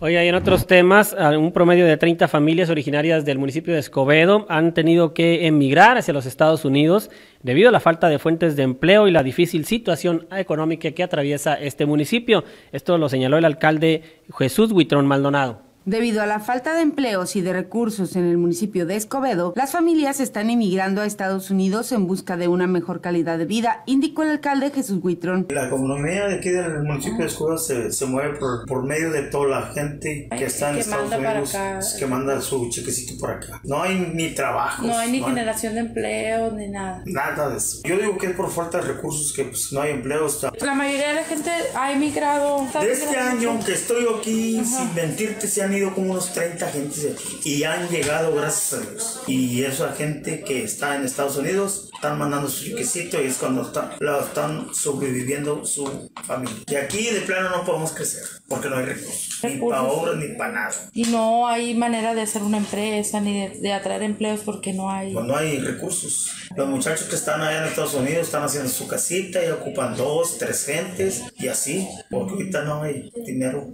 Hoy hay en otros temas, un promedio de 30 familias originarias del municipio de Escobedo han tenido que emigrar hacia los Estados Unidos debido a la falta de fuentes de empleo y la difícil situación económica que atraviesa este municipio. Esto lo señaló el alcalde Jesús Huitrón Maldonado. Debido a la falta de empleos y de recursos en el municipio de Escobedo, las familias están emigrando a Estados Unidos en busca de una mejor calidad de vida, indicó el alcalde Jesús Huitrón. La economía de aquí del municipio de Escobedo se, mueve por, medio de toda la gente que está en Estados Unidos, que manda su chequecito por acá. No hay ni trabajo. No hay ni generación de empleo, ni nada. Nada de eso. Yo digo que es por falta de recursos que pues, no hay empleo. La mayoría de la gente ha emigrado. De este año que estoy aquí, sin mentirte, se han como unos 30 gentes y han llegado gracias a Dios. Y esa gente que está en Estados Unidos están mandando su chiquecito y es cuando están, están sobreviviendo su familia. Y aquí de plano no podemos crecer porque no hay recursos, ni para obras ni para nada. Y no hay manera de hacer una empresa ni de, atraer empleos porque no hay. Pues no hay recursos. Los muchachos que están allá en Estados Unidos están haciendo su casita y ocupan dos, tres gentes y así, porque ahorita no hay dinero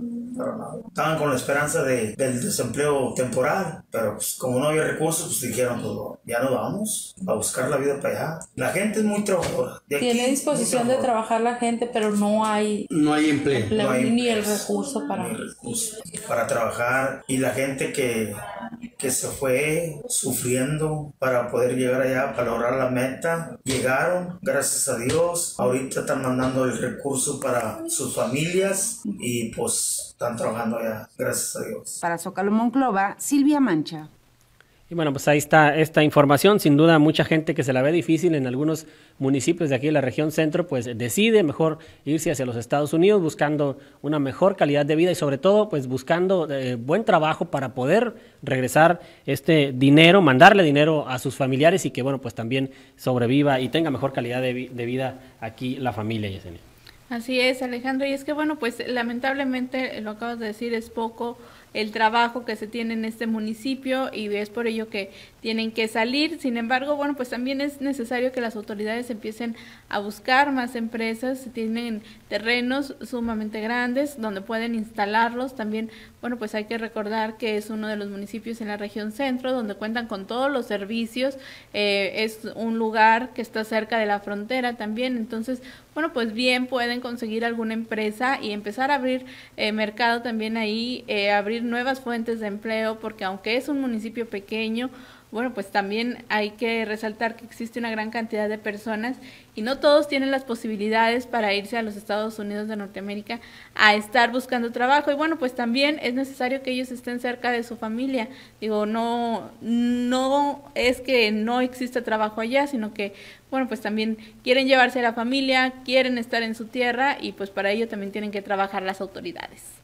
Estaban con la esperanza de, del desempleo temporal, pero pues, como no había recursos, pues dijeron, pues ya no vamos a buscar la vida para allá. La gente es muy trabajadora. Tiene disposición de trabajar la gente, pero no hay, no hay empleo. ni el recurso para... para trabajar. Y la gente que que se fue sufriendo para poder llegar allá, para lograr la meta. Llegaron, gracias a Dios. Ahorita están mandando el recurso para sus familias y pues están trabajando allá, gracias a Dios. Para Zócalo Monclova, Silvia Mancha. Y bueno, pues ahí está esta información. Sin duda, mucha gente que se la ve difícil en algunos municipios de aquí de la región centro, pues decide mejor irse hacia los Estados Unidos buscando una mejor calidad de vida y sobre todo, pues buscando eh, buen trabajo para poder regresar este dinero, mandarle dinero a sus familiares y que, bueno, pues también sobreviva y tenga mejor calidad de, vida aquí la familia, Yesenia. Así es, Alejandro. Y es que, bueno, pues lamentablemente, lo acabas de decir, es poco el trabajo que se tiene en este municipio y es por ello que tienen que salir. Sin embargo, bueno, pues también es necesario que las autoridades empiecen a buscar más empresas. Tienen terrenos sumamente grandes donde pueden instalarlos. También, bueno, pues hay que recordar que es uno de los municipios en la región centro donde cuentan con todos los servicios. Eh, es un lugar que está cerca de la frontera también. Entonces, bueno, pues bien pueden conseguir alguna empresa y empezar a abrir eh, mercado también ahí, eh, abrir nuevas fuentes de empleo, porque aunque es un municipio pequeño, bueno, pues también hay que resaltar que existe una gran cantidad de personas y no todos tienen las posibilidades para irse a los Estados Unidos de Norteamérica a estar buscando trabajo. Y bueno, pues también es necesario que ellos estén cerca de su familia. Digo, no, no es que no exista trabajo allá, sino que, bueno, pues también quieren llevarse a la familia, quieren estar en su tierra y pues para ello también tienen que trabajar las autoridades.